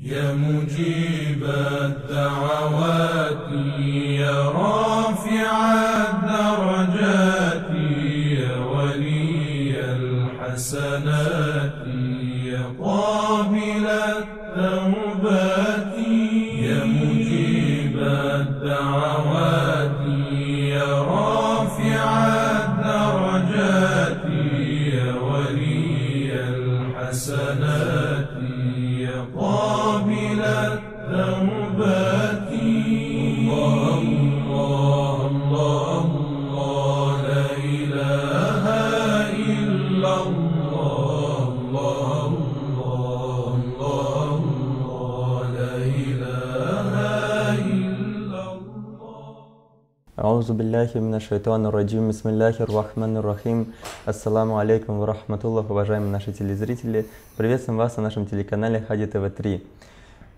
يا مجيب الدعوات. بالله من الشيطان الرجيم بسم الله الرحمن Ассаламу алейкум варахматуллах, уважаемые наши телезрители. Приветствуем вас на нашем телеканале Хади ТВ3.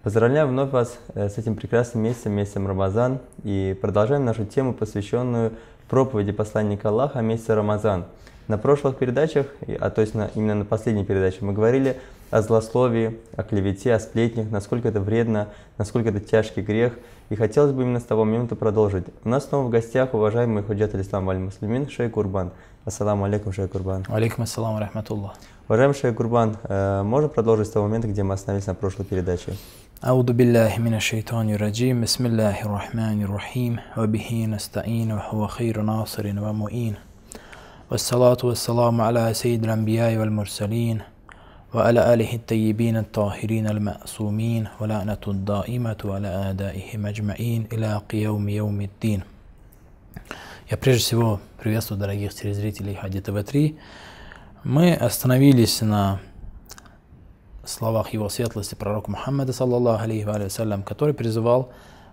Поздравляю вновь вас э, с этим прекрасным месяцем, месяцем Рамазан. И продолжаем нашу тему, посвященную проповеди посланника Аллаха о месяце Рамазан. На прошлых передачах, а то есть на, именно на последней передаче, мы говорили о злословии, о клевете, о сплетнях, насколько это вредно, насколько это тяжкий грех. И хотелось бы именно с того момента продолжить. У нас снова в гостях уважаемый худжат Ислам Аль Муслимин Шейх Курбан. Ассаламу алейкум, Шейх Курбан. Алейкум ассалам рахматуллах. Уважаемый Шейх Курбан, э, можно продолжить с того момента, где мы остановились на прошлой передаче? أعوذ بالله من الشيطان الرجيم بسم الله الرحمن الرحيم وبه نستعين وهو خير ناصر ومؤين والصلاة والسلام على سيد الأنبياء والمرسلين وعلى آله الطيبين الطاهرين المأسومين ولعنة الدائمة على آدائهم أجمعين إلى قيوم يوم الدين Я прежде всего приветствую дорогих телезрителей Хади ТВ3. Мы остановились на словах его светлости пророка Мухаммада, саллаллаху алейхи ва салям, который призывал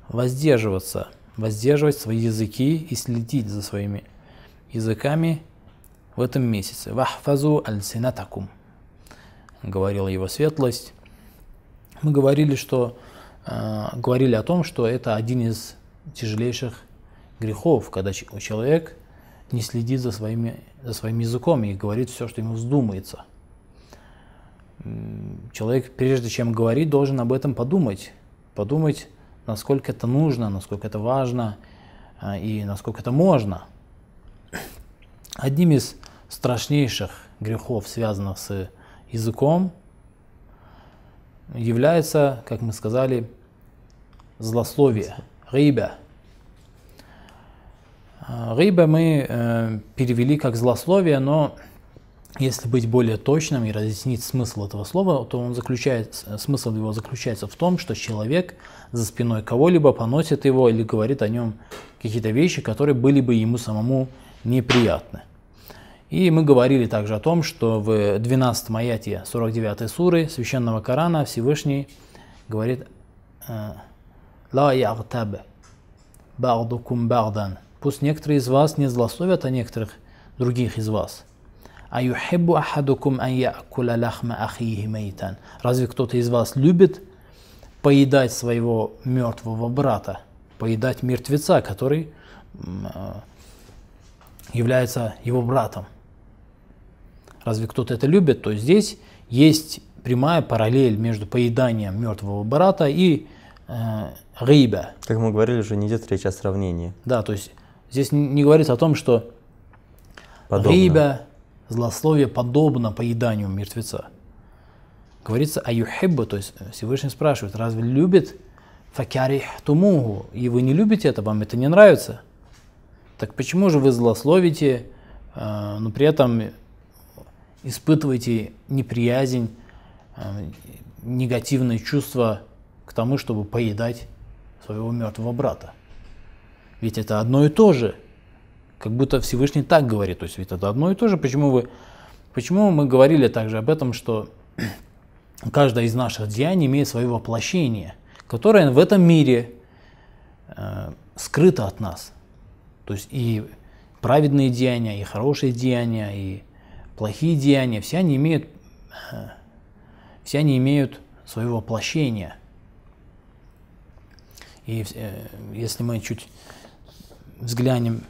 воздерживаться, воздерживать свои языки и следить за своими языками в этом месяце. Вахфазу аль-синатакум, говорила его светлость. Мы говорили, что э, говорили о том, что это один из тяжелейших грехов, когда человек не следит за, своими, за своим языком и говорит все, что ему вздумается человек, прежде чем говорить, должен об этом подумать. Подумать, насколько это нужно, насколько это важно а, и насколько это можно. Одним из страшнейших грехов, связанных с языком, является, как мы сказали, злословие, рыба. Рыба мы э, перевели как злословие, но если быть более точным и разъяснить смысл этого слова, то он заключает, смысл его заключается в том, что человек за спиной кого-либо поносит его или говорит о нем какие-то вещи, которые были бы ему самому неприятны. И мы говорили также о том, что в 12 аяте 49 суры Священного Корана Всевышний говорит э, «Ла ягтаб ба'дукум ба'дан» Пусть некоторые из вас не злословят о некоторых других из вас. «Аюхиббу ахадукум ан я'куля лахма ахихи мейтан». Разве кто-то из вас любит поедать своего мертвого брата, поедать мертвеца, который э, является его братом? Разве кто-то это любит? То здесь есть прямая параллель между поеданием мертвого брата и э, риба. Как мы говорили, уже не идет речь о сравнении. Да, то есть здесь не говорится о том, что Подобно. Риба, злословие подобно поеданию мертвеца. Говорится о юхиббу, то есть Всевышний спрашивает, разве любит факярих тумугу, и вы не любите это, вам это не нравится? Так почему же вы злословите, э, но при этом испытываете неприязнь, э, негативные чувства к тому, чтобы поедать своего мертвого брата? Ведь это одно и то же. Как будто Всевышний так говорит. То есть ведь это одно и то же. Почему, вы, почему мы говорили также об этом, что каждое из наших деяний имеет свое воплощение, которое в этом мире э, скрыто от нас. То есть и праведные деяния, и хорошие деяния, и плохие деяния, все они имеют, э, все они имеют свое воплощение. И э, если мы чуть взглянем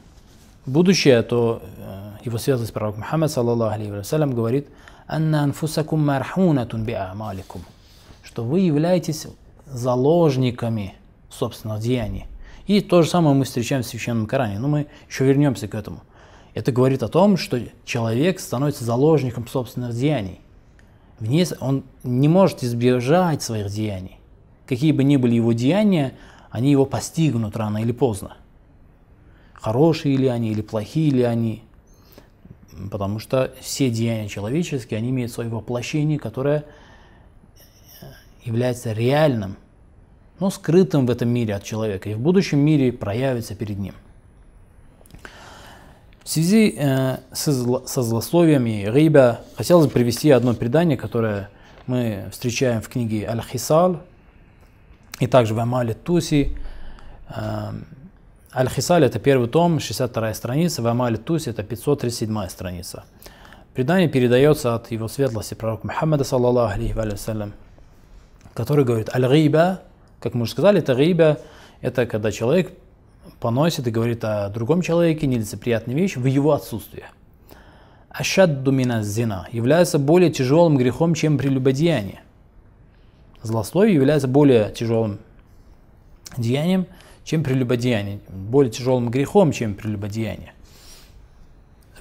в будущее, то э, его светлость пророк Мухаммад, саллаллаху алейхи вассалям, говорит, «Анна анфусакум мархунатун би'амаликум», что вы являетесь заложниками собственных деяний. И то же самое мы встречаем в Священном Коране, но мы еще вернемся к этому. Это говорит о том, что человек становится заложником собственных деяний. Вне, он не может избежать своих деяний. Какие бы ни были его деяния, они его постигнут рано или поздно. Хорошие ли они или плохие ли они. Потому что все деяния человеческие, они имеют свое воплощение, которое является реальным, но скрытым в этом мире от человека и в будущем мире проявится перед ним. В связи э, со, зло, со злословием и рыба хотелось бы привести одно предание, которое мы встречаем в книге Аль-Хисал и также в Амале Туси. Э, Аль-Хисаль это первый том, 62 страница, в Амале Туси это 537 страница. Предание передается от его светлости пророка Мухаммада, саллаллаху алейхи вассалям, который говорит, аль-риба, как мы уже сказали, это риба, это когда человек поносит и говорит о другом человеке нелицеприятные вещи в его отсутствие. Ашадду мина зина является более тяжелым грехом, чем прелюбодеяние. Злословие является более тяжелым деянием, чем прелюбодеяние, более тяжелым грехом, чем прелюбодеяние.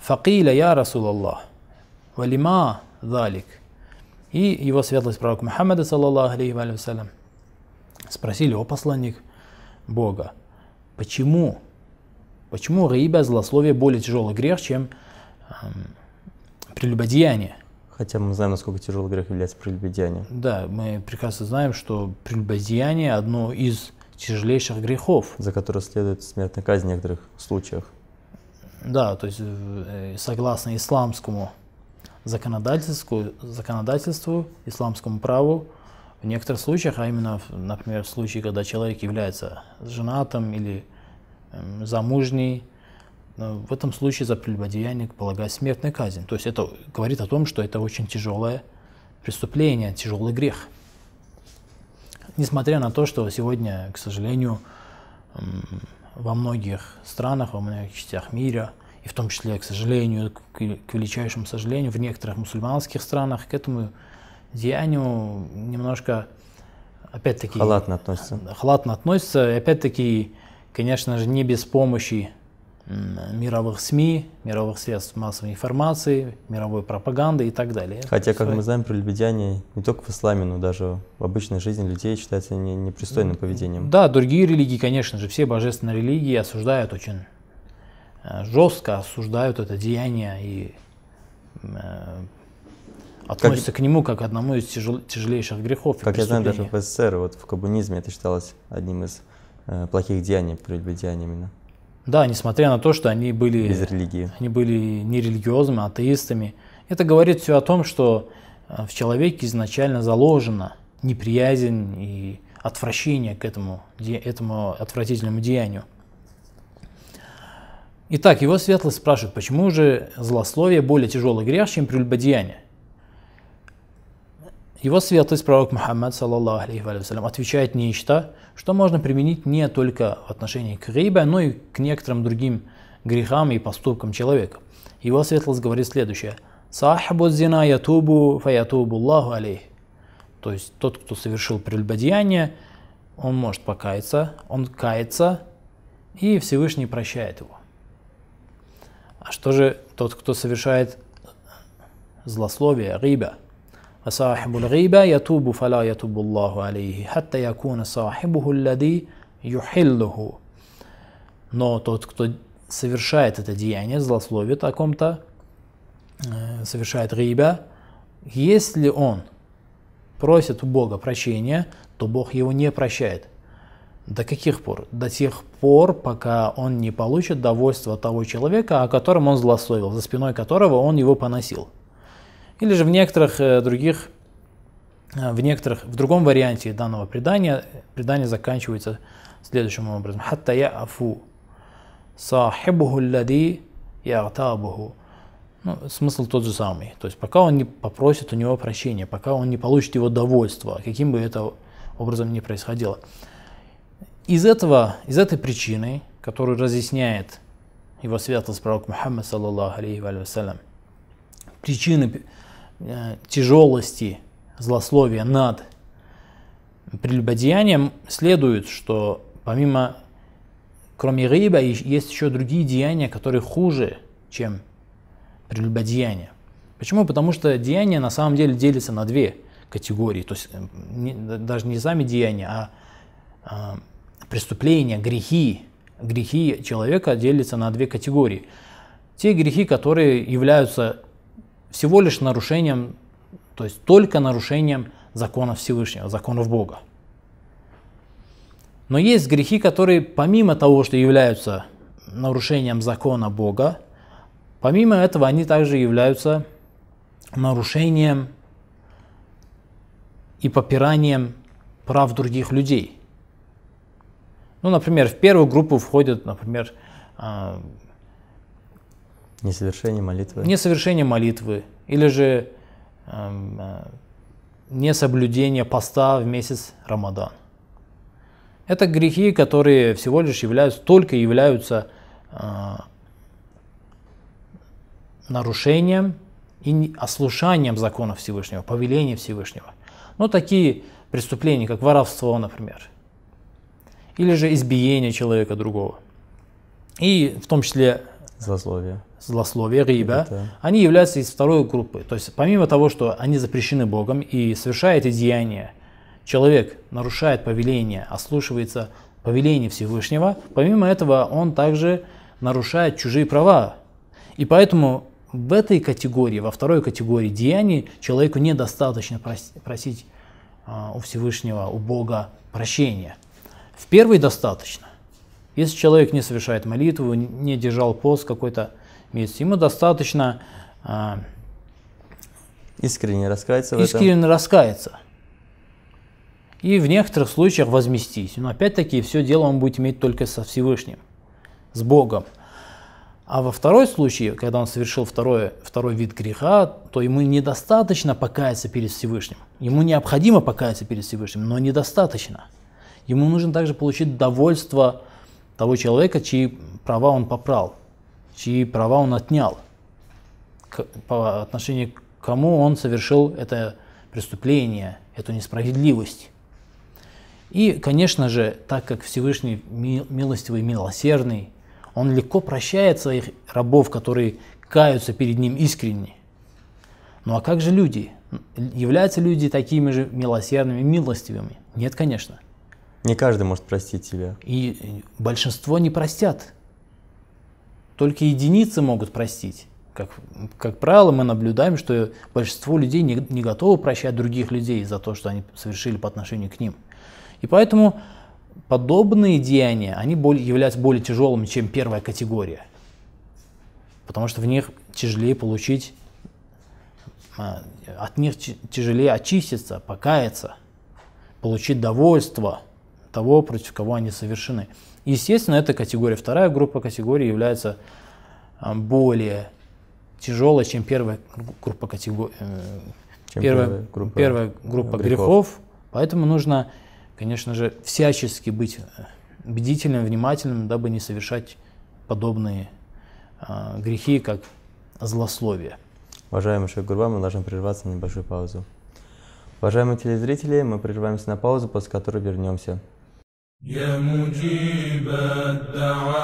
Факиля я Расулаллах, валима далик. И его светлость пророк Мухаммада, саллаллаху алейхи спросили, о посланник Бога, почему, почему риба, злословие более тяжелый грех, чем эм, прелюбодеяние? Хотя мы знаем, насколько тяжелый грех является прелюбодеянием. Да, мы прекрасно знаем, что прелюбодеяние одно из тяжелейших грехов. За которое следует смертная казнь в некоторых случаях. Да, то есть э, согласно исламскому законодательству, законодательству, исламскому праву, в некоторых случаях, а именно, например, в случае, когда человек является женатым или э, замужней, в этом случае за прелюбодеяние полагается смертная казнь. То есть это говорит о том, что это очень тяжелое преступление, тяжелый грех. Несмотря на то, что сегодня, к сожалению, во многих странах, во многих частях мира, и в том числе, к сожалению, к величайшему сожалению, в некоторых мусульманских странах к этому деянию немножко, опять-таки... Халатно относится. Халатно относится, и опять-таки, конечно же, не без помощи мировых СМИ, мировых средств массовой информации, мировой пропаганды и так далее. Хотя, как мы знаем, прелюбодеяние не только в исламе, но даже в обычной жизни людей считается не, непристойным поведением. Да, другие религии, конечно же, все божественные религии осуждают очень э, жестко, осуждают это деяние и э, относится как, к нему как к одному из тяжел, тяжелейших грехов. Как я знаю, даже в СССР, вот в коммунизме это считалось одним из э, плохих деяний, прелюбодеяния именно. Да, несмотря на то, что они были, Без религии. они были нерелигиозными, атеистами. Это говорит все о том, что э, в человеке изначально заложена неприязнь и отвращение к этому, этому отвратительному деянию. Итак, его светлость спрашивает, почему же злословие более тяжелый грех, чем прелюбодеяние? Его светлость, пророк Мухаммад, саллаллаху алейхи вассалям, отвечает нечто, что можно применить не только в отношении к рибе, но и к некоторым другим грехам и поступкам человека. Его светлость говорит следующее. «Сахабу зина ятубу фаятубу Аллаху алейх». То есть тот, кто совершил прелюбодеяние, он может покаяться, он кается, и Всевышний прощает его. А что же тот, кто совершает злословие, риба – فصاحب الغيبة يتوب فلا يتوب الله عليه حتى يكون صاحبه الذي يحله. Но тот, кто совершает это деяние, злословит о ком-то, э, совершает риба, если он просит у Бога прощения, то Бог его не прощает. До каких пор? До тех пор, пока он не получит довольство того человека, о котором он злословил, за спиной которого он его поносил. Или же в некоторых э, других, э, в некоторых, в другом варианте данного предания, предание заканчивается следующим образом. Хатта я афу сахибуху лади ягтабуху. Ну, смысл тот же самый. То есть пока он не попросит у него прощения, пока он не получит его довольство, каким бы это образом ни происходило. Из этого, из этой причины, которую разъясняет его светлость пророк Мухаммад, саллаллаху алейхи вассалям, причины тяжелости злословия над прелюбодеянием следует, что помимо, кроме риба, есть еще другие деяния, которые хуже, чем прелюбодеяние. Почему? Потому что деяния на самом деле делятся на две категории. То есть не, даже не сами деяния, а, а преступления, грехи. Грехи человека делятся на две категории. Те грехи, которые являются всего лишь нарушением, то есть только нарушением законов Всевышнего, законов Бога. Но есть грехи, которые помимо того, что являются нарушением закона Бога, помимо этого они также являются нарушением и попиранием прав других людей. Ну, например, в первую группу входят, например, а, Несовершение молитвы. Несовершение молитвы. Или же эм, э, несоблюдение поста в месяц Рамадан. Это грехи, которые всего лишь являются, только являются э, нарушением и ослушанием закона Всевышнего, повеления Всевышнего. Ну, такие преступления, как воровство, например, или же избиение человека другого. И в том числе Злословие. Злословие, риба, Это... они являются из второй группы. То есть помимо того, что они запрещены Богом и совершает эти деяния, человек нарушает повеление, ослушивается повеление Всевышнего, помимо этого он также нарушает чужие права. И поэтому в этой категории, во второй категории деяний, человеку недостаточно просить а, у Всевышнего, у Бога прощения. В первой достаточно. Если человек не совершает молитву, не держал пост какой-то месяц, ему достаточно а, искренне раскаяться в искренне этом. раскаяться. И в некоторых случаях возместить. Но опять-таки все дело он будет иметь только со Всевышним, с Богом. А во второй случае, когда он совершил второй, второй вид греха, то ему недостаточно покаяться перед Всевышним. Ему необходимо покаяться перед Всевышним, но недостаточно. Ему нужно также получить довольство того человека, чьи права он попрал, чьи права он отнял, к, по отношению к кому он совершил это преступление, эту несправедливость. И, конечно же, так как Всевышний милостивый, милосердный, он легко прощает своих рабов, которые каются перед ним искренне. Ну а как же люди? Являются люди такими же милосердными, милостивыми? Нет, конечно. Не каждый может простить тебя. И большинство не простят. Только единицы могут простить. Как, как правило, мы наблюдаем, что большинство людей не, не готовы прощать других людей за то, что они совершили по отношению к ним. И поэтому подобные деяния, они более, являются более тяжелыми, чем первая категория. Потому что в них тяжелее получить, а, от них тяжелее очиститься, покаяться, получить довольство – того, против кого они совершены. Естественно, эта категория. Вторая группа категорий является а, более тяжелой, чем первая группа категорий. Э, первая, группа, первая группа грехов. грехов. Поэтому нужно, конечно же, всячески быть э, бдительным, внимательным, дабы не совершать подобные э, грехи, как злословие. Уважаемый Шейх Гурба, мы должны прерваться на небольшую паузу. Уважаемые телезрители, мы прерываемся на паузу, после которой вернемся. يا مجيب الدعوات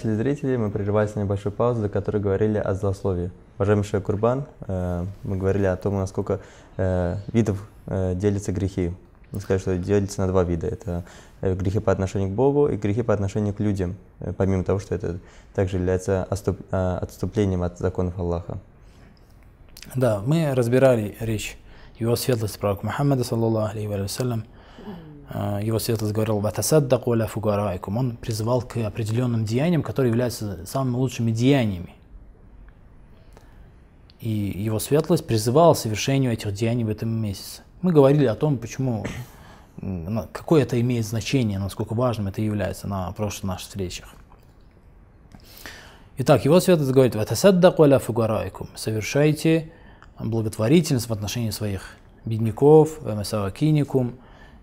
Уважаемые телезрители, мы прерывались на небольшую паузу, до которой говорили о злословии. Уважаемый Курбан, э, мы говорили о том, насколько э, видов э, делятся грехи. Мы сказали, что делится на два вида. Это грехи по отношению к Богу и грехи по отношению к людям, помимо того, что это также является отступлением от законов Аллаха. Да, мы разбирали речь его светлость пророк Мухаммада, саллаллаху алейхи вассалям, его светлость говорил, «Ватасаддаку ля фугарайкум». Он призывал к определенным деяниям, которые являются самыми лучшими деяниями. И его светлость призывал к совершению этих деяний в этом месяце. Мы говорили о том, почему, какое это имеет значение, насколько важным это является на прошлых наших встречах. Итак, его светлость говорит, «Ватасаддаку ля фугарайкум». Совершайте благотворительность в отношении своих бедняков, масавакиникум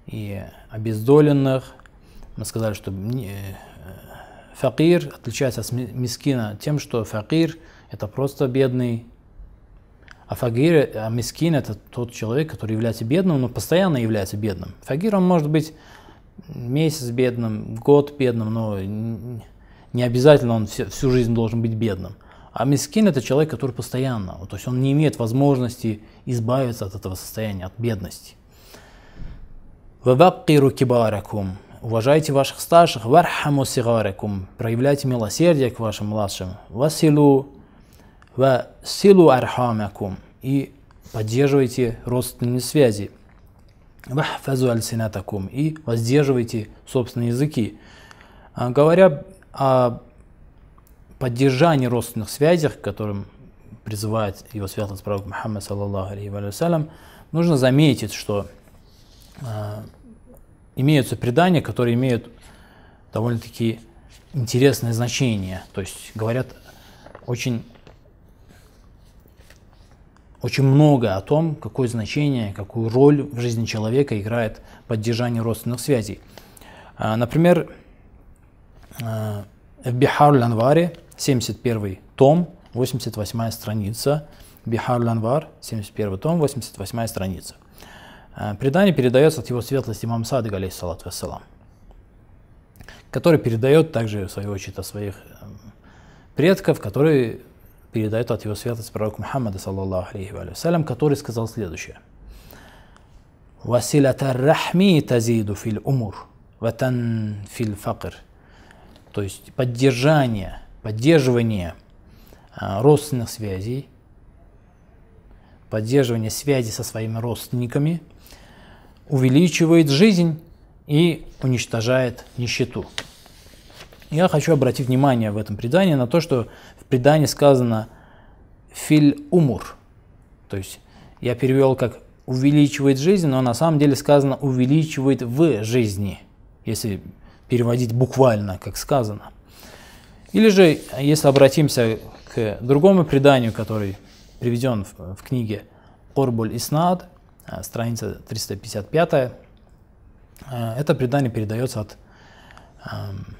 и обездоленных. Мы сказали, что э, факир отличается от мискина тем, что факир – это просто бедный а фагир, а мискин это тот человек, который является бедным, но постоянно является бедным. Фагир он может быть месяц бедным, год бедным, но не обязательно он всю жизнь должен быть бедным. А мискин это человек, который постоянно, то есть он не имеет возможности избавиться от этого состояния, от бедности. Ваваккиру кибаракум. Уважайте ваших старших. Вархаму сигаракум. Проявляйте милосердие к вашим младшим. Василу Ва силу архамакум и поддерживайте родственные связи. Вахфазу альсинатакум и воздерживайте собственные языки. А, говоря о поддержании родственных связей, к которым призывает его святость пророк Мухаммад, саллаллаху алейхи вассалям, нужно заметить, что э, имеются предания, которые имеют довольно-таки интересное значение. То есть говорят очень очень много о том, какое значение, какую роль в жизни человека играет поддержание родственных связей. А, например, в Бихар Ланваре, 71 том, 88 страница, Бихар Ланвар, 71 том, 88 страница. А, предание передается от его светлости имам Садыг, алейхиссалату вассалам, который передает также, в свою очередь, от своих эм, предков, которые передает от его святости пророка Мухаммада, саллаллаху алейхи вассалям, который сказал следующее. Василата рахми тазиду фил умур, ватан фил факр. То есть поддержание, поддерживание а, родственных связей, поддерживание связи со своими родственниками увеличивает жизнь и уничтожает нищету. Я хочу обратить внимание в этом предании на то, что в предании сказано «филь умур». То есть я перевел как «увеличивает жизнь», но на самом деле сказано «увеличивает в жизни», если переводить буквально, как сказано. Или же, если обратимся к другому преданию, который приведен в, в книге «Корбуль Иснад», э, страница 355, э, это предание передается от эм,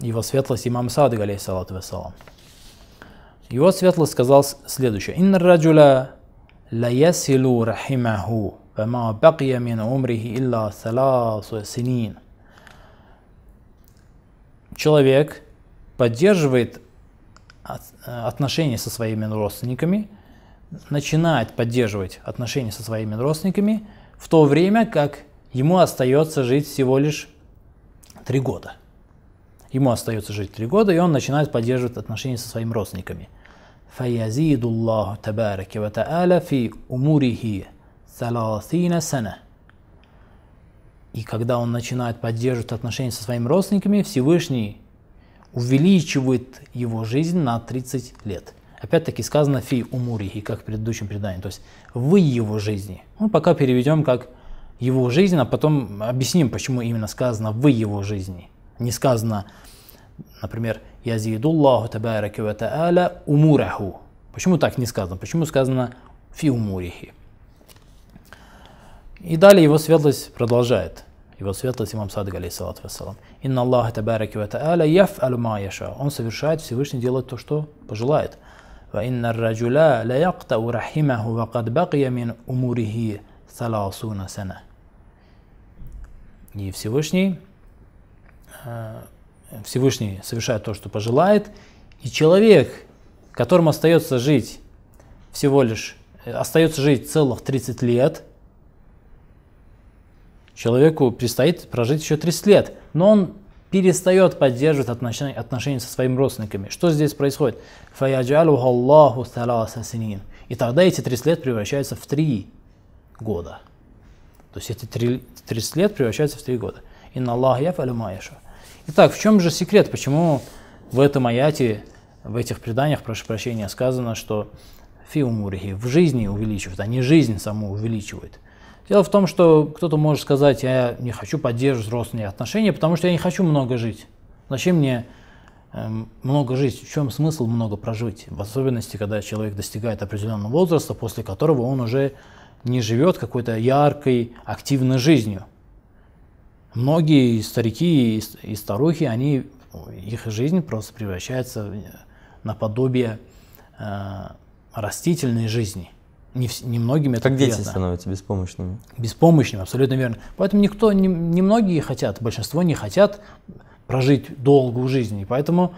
его светлость имам Садыг, алейхиссалату вассалам. Его светлость сказал следующее. «Инна раджуля ла ясилу рахимаху, фама бакия мин умрихи илля саласу синин». Человек поддерживает отношения со своими родственниками, начинает поддерживать отношения со своими родственниками, в то время как ему остается жить всего лишь три года. Ему остается жить три года, и он начинает поддерживать отношения со своими родственниками. Фаязидуллаху табараки ва та'аля фи умурихи саласина сана. И когда он начинает поддерживать отношения со своими родственниками, Всевышний увеличивает его жизнь на 30 лет. Опять-таки сказано фи умурихи, как в предыдущем предании, то есть в его жизни. Мы пока переведем как его жизнь, а потом объясним, почему именно сказано в его жизни. Не сказано, например, «Язидуллаху табарака ва та'аля умураху». Почему так не сказано? Почему сказано «фи умурихи»? И далее его светлость продолжает. Его светлость имам Садыг, алейсалат вассалам. Инна Аллаха табараки ва та'аля яф алума яша. Он совершает, Всевышний делает то, что пожелает. Ва инна раджуля ла яктау рахимаху ва кад бакия мин умурихи саласуна сана. И Всевышний, э, Всевышний совершает то, что пожелает, и человек, которому остается жить всего лишь, э, остается жить целых 30 лет – человеку предстоит прожить еще 30 лет, но он перестает поддерживать отношения, отношения со своими родственниками. Что здесь происходит? И тогда эти 30 лет превращаются в 3 года. То есть эти три- 30 лет превращаются в 3 года. Инна Аллах яфалю. Итак, в чем же секрет, почему в этом аяте, в этих преданиях, прошу прощения, сказано, что фи умурихи в жизни увеличивает, а не жизнь саму увеличивает. Дело в том, что кто-то может сказать, я не хочу поддерживать родственные отношения, потому что я не хочу много жить. Зачем мне эм, много жить? В чем смысл много прожить? В особенности, когда человек достигает определенного возраста, после которого он уже не живет какой-то яркой, активной жизнью. Многие старики и, старухи, они, их жизнь просто превращается в наподобие э, растительной жизни. Не, не многим это Как дети приятно. становятся беспомощными. Беспомощными, абсолютно верно. Поэтому никто, не, не многие хотят, большинство не хотят прожить долгую жизнь. И поэтому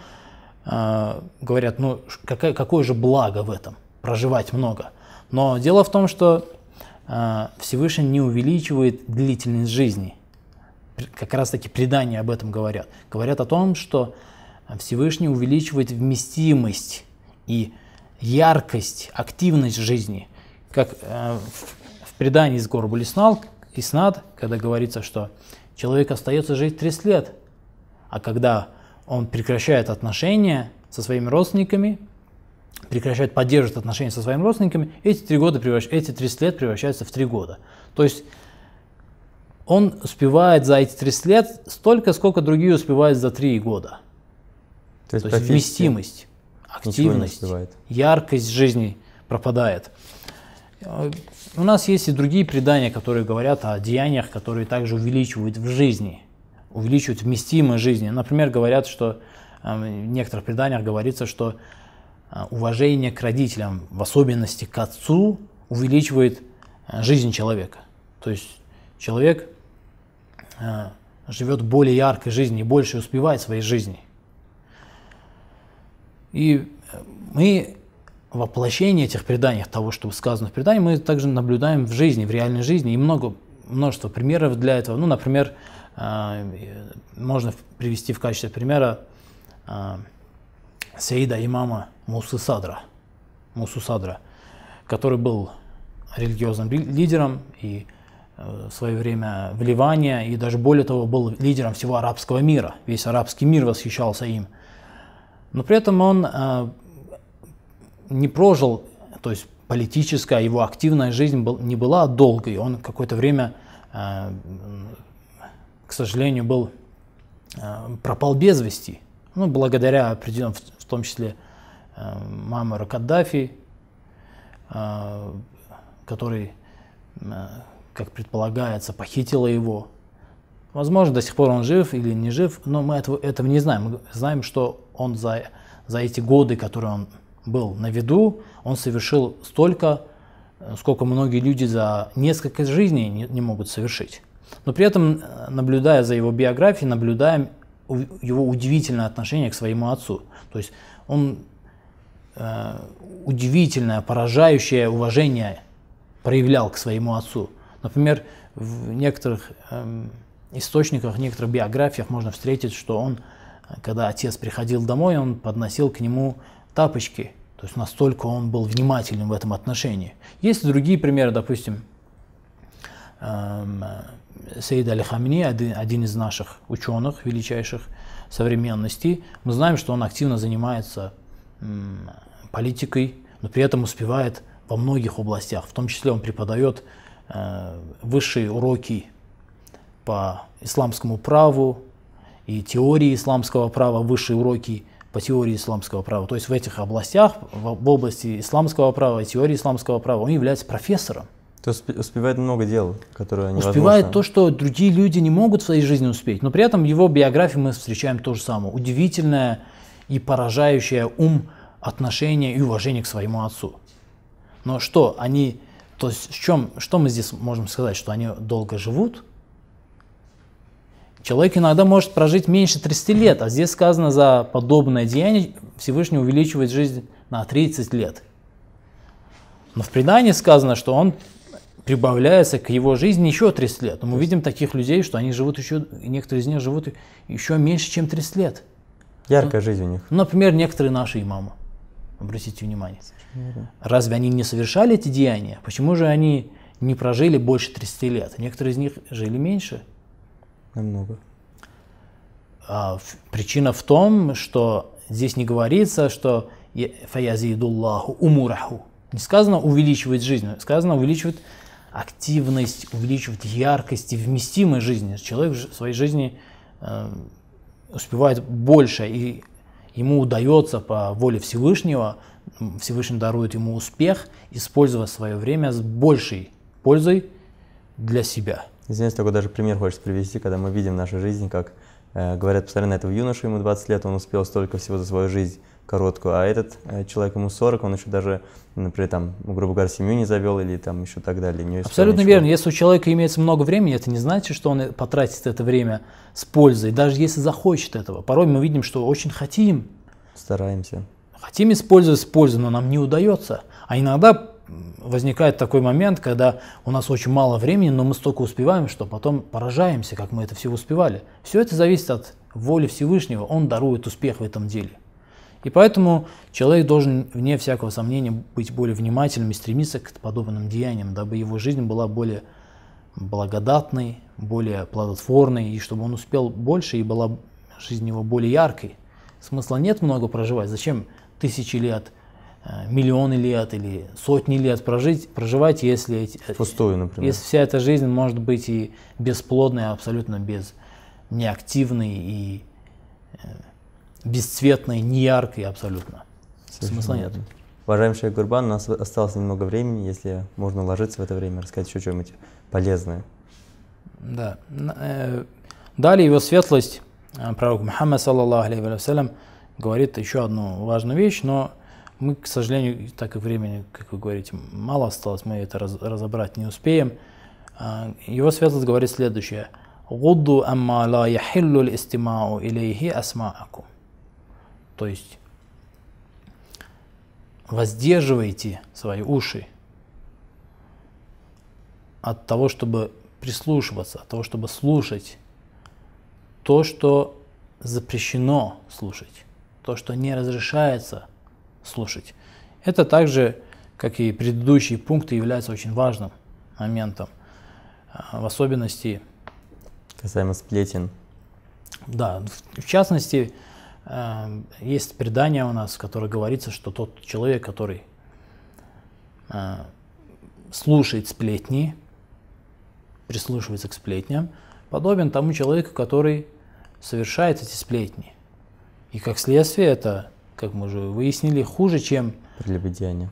э, говорят, ну какая, какое же благо в этом, проживать много. Но дело в том, что э, Всевышний не увеличивает длительность жизни. Как раз таки предания об этом говорят. Говорят о том, что Всевышний увеличивает вместимость и яркость, активность жизни. Как э, в, в предании из гор Булиснал, Иснад, когда говорится, что человек остается жить 30 лет, а когда он прекращает отношения со своими родственниками, прекращает поддерживать отношения со своими родственниками, эти, три года превращ- эти 30 лет превращаются в 3 года. То есть он успевает за эти 30 лет столько, сколько другие успевают за 3 года. То есть, То есть вместимость, активность, яркость жизни пропадает. Э, У нас есть и другие предания, которые говорят о деяниях, которые также увеличивают в жизни, увеличивают вместимость жизни. Например, говорят, что э, в некоторых преданиях говорится, что э, уважение к родителям, в особенности к отцу, увеличивает жизнь человека. То есть человек живет более яркой жизнью и больше успевает в своей жизни. И мы воплощение этих преданий, того, что сказано в предании, мы также наблюдаем в жизни, в реальной жизни. И много, множество примеров для этого. Ну, например, э, можно привести в качестве примера э, Саида имама Мусы Садра, Мусу Садра, который был религиозным ли- лидером и э, в свое время в Ливане, и даже более того, был лидером всего арабского мира. Весь арабский мир восхищался им. Но при этом он э, не прожил, то есть политическая его активная жизнь был, не была долгой. Он какое-то время, э, к сожалению, был э, пропал без вести. Ну, благодаря определенным, в том числе э, Мамару Каддафи, э, который, э, как предполагается, похитила его. Возможно, до сих пор он жив или не жив, но мы этого, этого не знаем. Мы знаем, что он за, за эти годы, которые он был на виду, он совершил столько, э, сколько многие люди за несколько жизней не, не могут совершить. Но при этом, э, наблюдая за его биографией, наблюдаем его удивительное отношение к своему отцу. То есть он э, удивительное, поражающее уважение проявлял к своему отцу. Например, в некоторых эм, источниках, в некоторых биографиях можно встретить, что он, э, когда отец приходил домой, он подносил к нему тапочки. То есть настолько он был внимательным в этом отношении. Есть другие примеры, допустим, эм, Саид Али Хамини, один, один из наших ученых, величайших современности. Мы знаем, что он активно занимается политикой, но при этом успевает во многих областях. В том числе он преподает э, высшие уроки по исламскому праву и теории исламского права, высшие уроки по теории исламского права. То есть в этих областях, в, области исламского права и теории исламского права, он является профессором. То есть успе- успевает много дел, которые невозможно. Успевает то, что другие люди не могут в своей жизни успеть. Но при этом в его биографии мы встречаем то же самое. Удивительное и поражающее ум, отношение и уважение к своему отцу. Но что, они, то есть в чем, что мы здесь можем сказать, что они долго живут? Человек иногда может прожить меньше 30 лет, а здесь сказано за подобное деяние Всевышний увеличивает жизнь на 30 лет. Но в предании сказано, что он прибавляется к его жизни еще 30 лет. Но мы видим таких людей, что они живут еще, некоторые из них живут еще меньше, чем 30 лет. Яркая жизнь у них. Ну, например, некоторые наши имамы. Обратите внимание. Разве они не совершали эти деяния? Почему же они не прожили больше 30 лет. Некоторые из них жили меньше. Намного. А причина в том, что здесь не говорится, что фаязидуллаху умураху. Не сказано увеличивает жизнь, сказано увеличивает активность, увеличивает яркость и вместимость жизни. Человек в своей жизни э, успевает больше, и ему удается по воле Всевышнего, Всевышний дарует ему успех, использовать свое время с большей пользой для себя. Извиняюсь, такой даже пример хочется привести, когда мы видим в нашей жизни, как э, говорят постоянно этого юношу, ему 20 лет, он успел столько всего за свою жизнь короткую, а этот э, человек, ему 40, он еще даже, например, там, грубо говоря, семью не завел или там еще так далее. Не Абсолютно ничего. верно. Если у человека имеется много времени, это не значит, что он потратит это время с пользой, даже если захочет этого. Порой мы видим, что очень хотим, Стараемся. хотим использовать с пользой, но нам не удается. А иногда возникает такой момент, когда у нас очень мало времени, но мы столько успеваем, что потом поражаемся, как мы это все успевали. Все это зависит от воли Всевышнего, Он дарует успех в этом деле. И поэтому человек должен, вне всякого сомнения, быть более внимательным и стремиться к подобным деяниям, дабы его жизнь была более благодатной, более плодотворной, и чтобы он успел больше и была жизнь его более яркой. Смысла нет много проживать. Зачем тысячи лет, миллионы лет или сотни лет прожить, проживать, если, эти- Пустую, например. если вся эта жизнь может быть и бесплодной, абсолютно без неактивной и э, бесцветной, неяркой абсолютно. Совершенно Смысла нет. Уважаемый Шейх Гурбан, у нас осталось немного времени, если можно уложиться в это время, рассказать еще что-нибудь полезное. Да. Э, Далее его светлость, э, пророк Мухаммад, саллаллаху алейхи говорит еще одну важную вещь, но мы, к сожалению, так как времени, как вы говорите, мало осталось, мы это раз- разобрать не успеем. А, Его светлость говорит следующее. «Гудду амма ла яхиллу истимау илейхи асмаакум». То есть воздерживайте свои уши от того, чтобы прислушиваться, от того, чтобы слушать то, что запрещено слушать, то, что не разрешается слушать. Это также, как и предыдущие пункты, является очень важным моментом. А, В особенности, Касаемо сплетен. да, в, частности, э, есть предание у нас, в котором говорится, что тот человек, который э, слушает сплетни, прислушивается к сплетням, подобен тому человеку, который совершает эти сплетни. И как следствие это, как мы уже выяснили, хуже, чем Прелюбодеяние.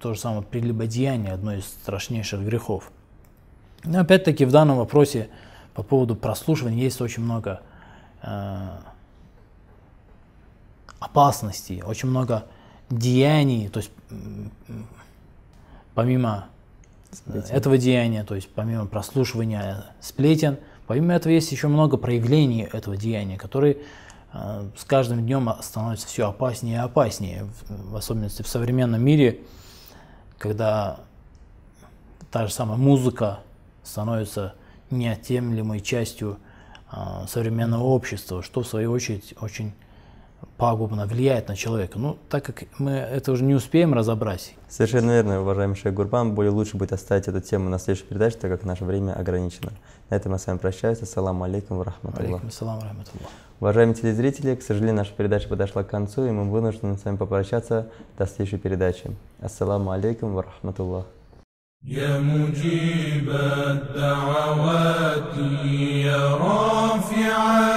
то же самое прелюбодеяние, одно из страшнейших грехов. Но опять-таки в данном вопросе по поводу прослушивания есть очень много э, опасностей, очень много деяний, то есть помимо Сплетен. этого деяния, то есть помимо прослушивания сплетен, помимо этого есть еще много проявлений этого деяния, которые с каждым днем становятся все опаснее и опаснее, в, особенности в современном мире, когда та же самая музыка становится неотъемлемой частью э, современного общества, что в свою очередь очень пагубно влияет на человека. Ну, так как мы это уже не успеем разобрать, Совершенно верно, уважаемый Шейх Гурбан. Более лучше будет оставить эту тему на следующей передаче, так как наше время ограничено. На этом я с вами прощаюсь. Ассаламу алейкум ва рахматуллах. Алейкум ассалам, рахматуллах. Уважаемые телезрители, к сожалению, наша передача подошла к концу, и мы вынуждены с вами попрощаться до следующей передачи. Ассаламу алейкум ва рахматуллах. يا مجيب الدعوات يا رافع